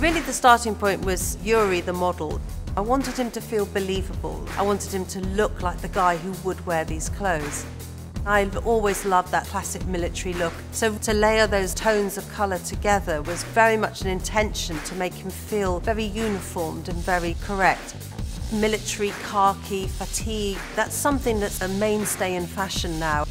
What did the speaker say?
Really the starting point was Yuri, the model. I wanted him to feel believable. I wanted him to look like the guy who would wear these clothes. I've always loved that classic military look, so to layer those tones of colour together was very much an intention to make him feel very uniformed and very correct. Military, khaki, fatigue, that's something that's a mainstay in fashion now.